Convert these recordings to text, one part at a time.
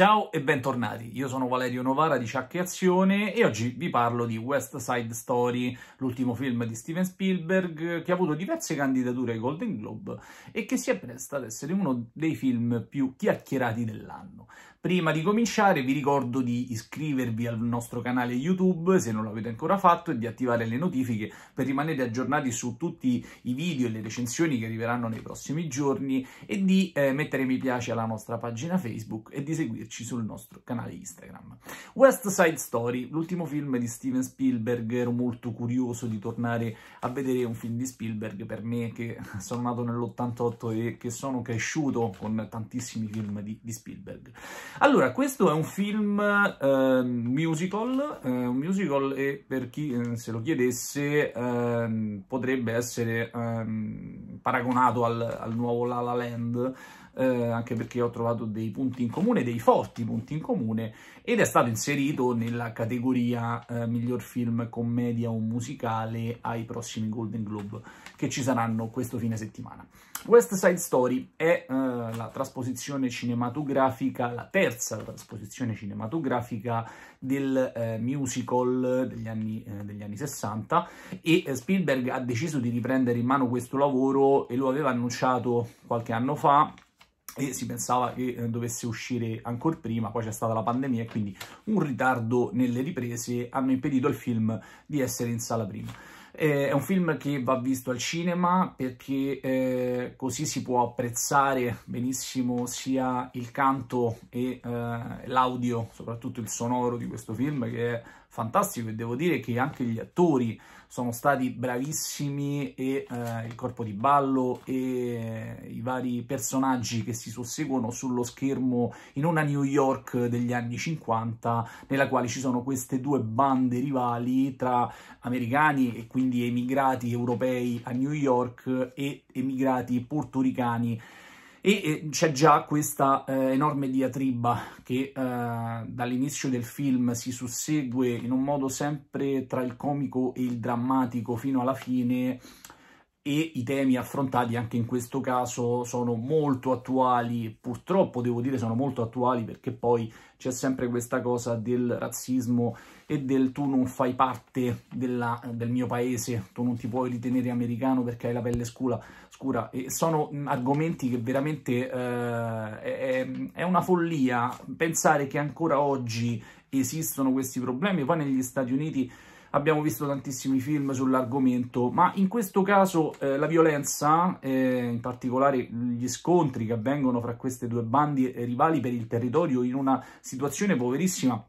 Ciao e bentornati, io sono Valerio Novara di Ciacche Azione e oggi vi parlo di West Side Story, l'ultimo film di Steven Spielberg che ha avuto diverse candidature ai Golden Globe e che si appresta ad essere uno dei film più chiacchierati dell'anno. Prima di cominciare vi ricordo di iscrivervi al nostro canale YouTube se non l'avete ancora fatto e di attivare le notifiche per rimanere aggiornati su tutti i video e le recensioni che arriveranno nei prossimi giorni e di eh, mettere mi piace alla nostra pagina Facebook e di seguirci sul nostro canale Instagram. West Side Story, l'ultimo film di Steven Spielberg, ero molto curioso di tornare a vedere un film di Spielberg per me che sono nato nell'88 e che sono cresciuto con tantissimi film di, di Spielberg. Allora, questo è un film eh, musical, eh, un musical e per chi eh, se lo chiedesse ehm, potrebbe essere ehm, paragonato al, al, nuovo La La Land, eh, anche perché ho trovato dei punti in comune, dei forti punti in comune, ed è stato inserito nella categoria eh, miglior film commedia o musicale ai prossimi Golden Globe che ci saranno questo fine settimana. West Side Story è uh, la trasposizione cinematografica, la terza trasposizione cinematografica del uh, musical degli anni, uh, degli anni 60 e Spielberg ha deciso di riprendere in mano questo lavoro e lo aveva annunciato qualche anno fa e si pensava che eh, dovesse uscire ancora prima, poi c'è stata la pandemia e quindi un ritardo nelle riprese hanno impedito al film di essere in sala prima. Eh, è un film che va visto al cinema perché eh, così si può apprezzare benissimo sia il canto e eh, l'audio, soprattutto il sonoro di questo film che è fantastico e devo dire che anche gli attori sono stati bravissimi e eh, il corpo di ballo e eh, i vari personaggi che si susseguono sullo schermo in una New York degli anni 50 nella quale ci sono queste due bande rivali tra americani e quindi emigrati europei a New York e emigrati portoricani e c'è già questa eh, enorme diatriba che eh, dall'inizio del film si sussegue in un modo sempre tra il comico e il drammatico fino alla fine e i temi affrontati anche in questo caso sono molto attuali, purtroppo devo dire sono molto attuali perché poi c'è sempre questa cosa del razzismo e del tu non fai parte della, del mio paese, tu non ti puoi ritenere americano perché hai la pelle scura, scura. e sono argomenti che veramente eh, è, è una follia pensare che ancora oggi esistono questi problemi, poi negli Stati Uniti abbiamo visto tantissimi film sull'argomento, ma in questo caso eh, la violenza, eh, in particolare gli scontri che avvengono fra queste due bandi rivali per il territorio in una situazione poverissima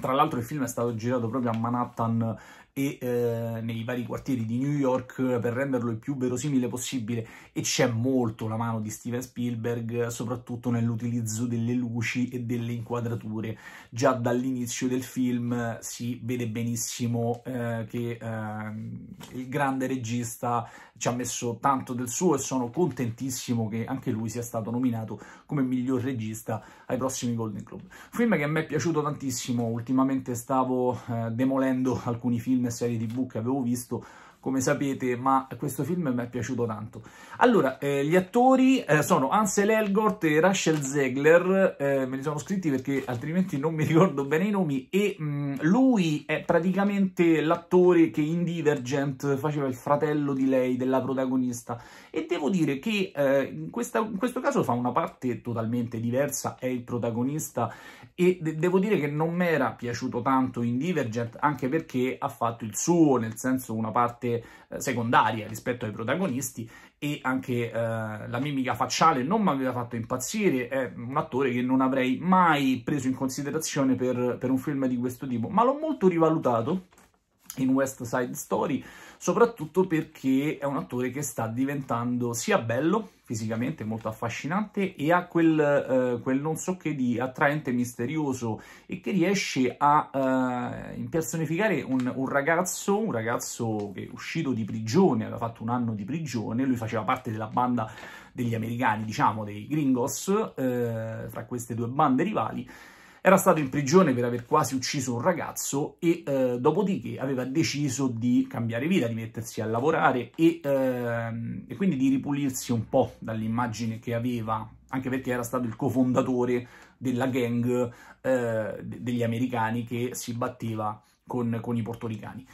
tra l'altro il film è stato girato proprio a Manhattan e eh, nei vari quartieri di New York per renderlo il più verosimile possibile e c'è molto la mano di Steven Spielberg soprattutto nell'utilizzo delle luci e delle inquadrature già dall'inizio del film si vede benissimo eh, che eh, il grande regista ci ha messo tanto del suo e sono contentissimo che anche lui sia stato nominato come miglior regista ai prossimi Golden Globe. Film che a me è piaciuto tantissimo, ultimamente stavo eh, demolendo alcuni film e serie tv che avevo visto come sapete, ma questo film mi è piaciuto tanto. Allora, eh, gli attori eh, sono Ansel Elgort e Rachel Zegler, eh, me li sono scritti perché altrimenti non mi ricordo bene i nomi, e mh, mm, lui è praticamente l'attore che in Divergent faceva il fratello di lei, della protagonista, e devo dire che eh, in, questa, in, questo caso fa una parte totalmente diversa, è il protagonista, e de devo dire che non mi era piaciuto tanto in Divergent, anche perché ha fatto il suo, nel senso una parte eh, secondaria rispetto ai protagonisti e anche eh, la mimica facciale non mi aveva fatto impazzire, è un attore che non avrei mai preso in considerazione per, per un film di questo tipo, ma l'ho molto rivalutato in West Side Story, soprattutto perché è un attore che sta diventando sia bello, fisicamente molto affascinante, e ha quel, eh, quel non so che di attraente misterioso e che riesce a eh, impersonificare un, un, ragazzo, un ragazzo che è uscito di prigione, aveva fatto un anno di prigione, lui faceva parte della banda degli americani, diciamo, dei gringos, eh, fra queste due bande rivali, era stato in prigione per aver quasi ucciso un ragazzo e eh, dopodiché aveva deciso di cambiare vita, di mettersi a lavorare e, eh, e quindi di ripulirsi un po' dall'immagine che aveva, anche perché era stato il cofondatore della gang eh, degli americani che si batteva con, con i portoricani.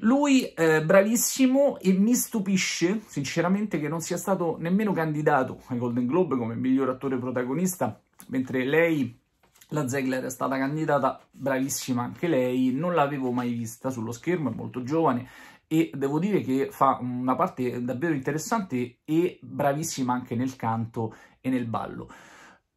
Lui è bravissimo e mi stupisce sinceramente che non sia stato nemmeno candidato ai Golden Globe come miglior attore protagonista, mentre lei, la Zegler, è stata candidata, bravissima anche lei, non l'avevo mai vista sullo schermo, è molto giovane e devo dire che fa una parte davvero interessante e bravissima anche nel canto e nel ballo.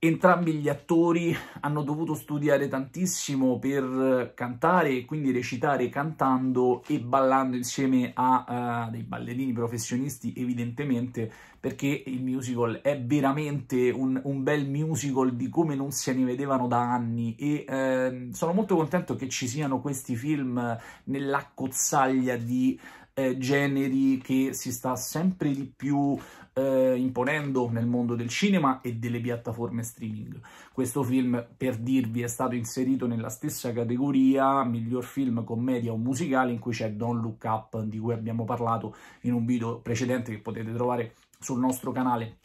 Entrambi gli attori hanno dovuto studiare tantissimo per cantare e quindi recitare cantando e ballando insieme a uh, dei ballerini professionisti evidentemente perché il musical è veramente un, un, bel musical di come non se ne vedevano da anni. E eh, sono molto contento che ci siano questi film nell'accozzaglia di eh, generi che si sta sempre di più eh, imponendo nel mondo del cinema e delle piattaforme streaming. Questo film, per dirvi, è stato inserito nella stessa categoria miglior film commedia o musicale in cui c'è Don't Look Up, di cui abbiamo parlato in un video precedente che potete trovare sul nostro canale.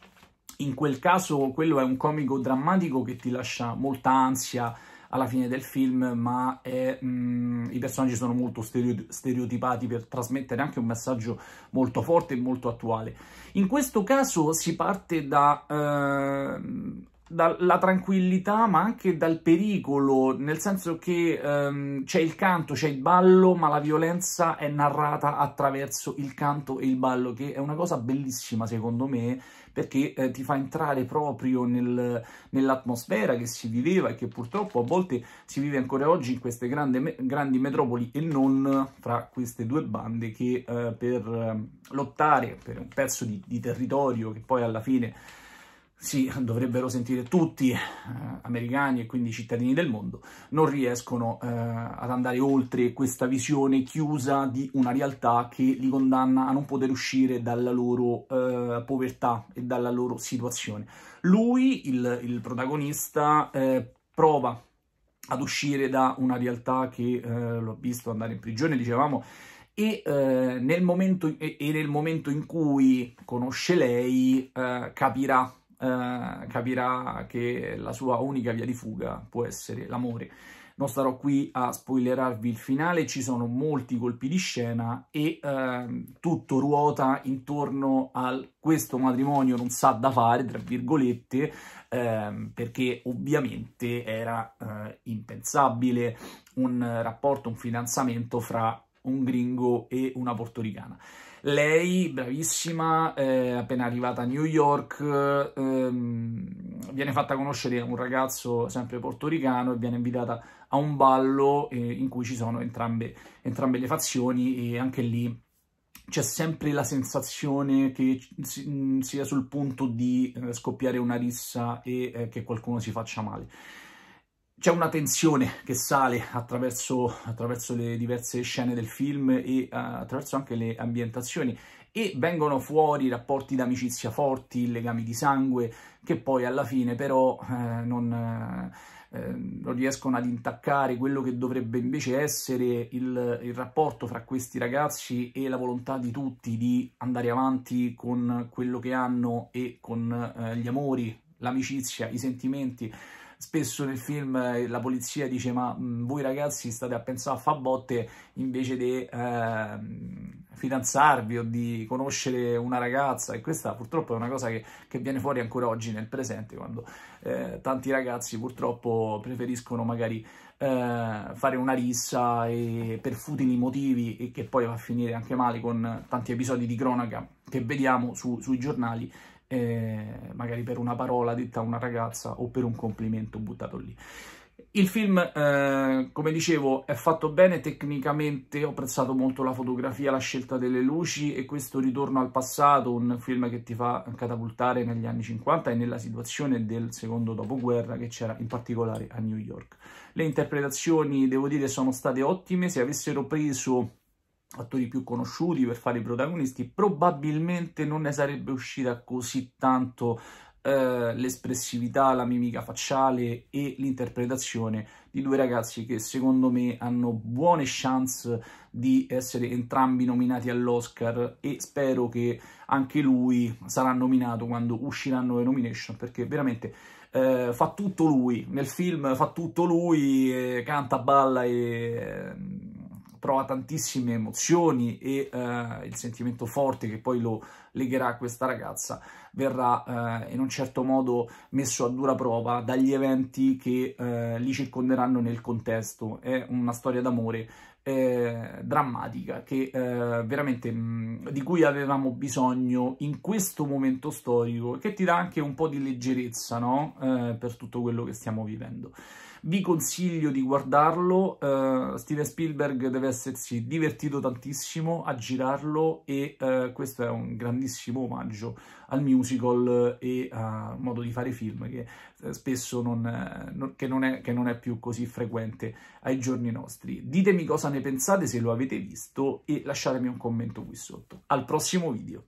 In quel caso quello è un comico drammatico che ti lascia molta ansia alla fine del film, ma è, mh, mm, i personaggi sono molto stereotipati per trasmettere anche un messaggio molto forte e molto attuale. In questo caso si parte da... Eh, dalla tranquillità ma anche dal pericolo, nel senso che ehm, c'è il canto, c'è il ballo, ma la violenza è narrata attraverso il canto e il ballo, che è una cosa bellissima secondo me, perché eh, ti fa entrare proprio nel, nell'atmosfera che si viveva e che purtroppo a volte si vive ancora oggi in queste grandi, grandi metropoli e non fra queste due bande che eh, per eh, lottare per un pezzo di, di territorio che poi alla fine sì, dovrebbero sentire tutti eh, americani e quindi cittadini del mondo, non riescono eh, ad andare oltre questa visione chiusa di una realtà che li condanna a non poter uscire dalla loro eh, povertà e dalla loro situazione. Lui, il, il protagonista, eh, prova ad uscire da una realtà che eh, l'ho visto andare in prigione, dicevamo, e, eh, nel momento, e, e, nel momento, in cui conosce lei capirà eh, capirà che la sua unica via di fuga può essere l'amore. Non starò qui a spoilerarvi il finale, ci sono molti colpi di scena e eh, tutto ruota intorno a questo matrimonio non sa da fare, tra virgolette, eh, perché ovviamente era eh, impensabile un rapporto, un fidanzamento fra un gringo e una portoricana. Lei, bravissima, eh, appena arrivata a New York, ehm, viene fatta conoscere un ragazzo sempre portoricano e viene invitata a un ballo eh, in cui ci sono entrambe, entrambe le fazioni e anche lì c'è sempre la sensazione che sia sul punto di eh, scoppiare una rissa e eh, che qualcuno si faccia male c'è una tensione che sale attraverso, attraverso, le diverse scene del film e uh, attraverso anche le ambientazioni. E vengono fuori rapporti d'amicizia forti, legami di sangue, che poi alla fine però eh, non, eh, non, riescono ad intaccare quello che dovrebbe invece essere il, il, rapporto fra questi ragazzi e la volontà di tutti di andare avanti con quello che hanno e con eh, gli amori, l'amicizia, i sentimenti spesso nel film eh, la polizia dice ma mh, mm, voi ragazzi state a pensare a fa botte invece di eh, fidanzarvi o di conoscere una ragazza. E questa purtroppo è una cosa che, che viene fuori ancora oggi nel presente quando eh, tanti ragazzi purtroppo preferiscono magari eh, fare una rissa e per futili motivi e che poi va a finire anche male con tanti episodi di cronaca che vediamo su, sui giornali eh, magari per una parola detta a una ragazza o per un complimento buttato lì. Il film, eh, come dicevo, è fatto bene tecnicamente, ho apprezzato molto la fotografia, la scelta delle luci e questo ritorno al passato, un film che ti fa catapultare negli anni 50 e nella situazione del secondo dopoguerra che c'era in particolare a New York. Le interpretazioni, devo dire, sono state ottime, se avessero preso attori più conosciuti per fare i protagonisti, probabilmente non ne sarebbe uscita così tanto eh, l'espressività, la mimica facciale e l'interpretazione di due ragazzi che secondo me hanno buone chance di essere entrambi nominati all'Oscar e spero che anche lui sarà nominato quando usciranno le nomination perché veramente eh, fa tutto lui, nel film fa tutto lui, eh, canta, balla e prova tantissime emozioni e eh, il sentimento forte che poi lo legherà a questa ragazza verrà eh, in un certo modo messo a dura prova dagli eventi che eh, li circonderanno nel contesto. È una storia d'amore eh, drammatica che eh, veramente mh, di cui avevamo bisogno in questo momento storico che ti dà anche un po' di leggerezza no? eh, per tutto quello che stiamo vivendo. Vi consiglio di guardarlo, uh, Steven Spielberg deve essersi divertito tantissimo a girarlo e uh, questo è un grandissimo omaggio al musical e al modo di fare film che uh, spesso non, non, che non, è, che non è più così frequente ai giorni nostri. Ditemi cosa ne pensate se lo avete visto e lasciatemi un commento qui sotto. Al prossimo video!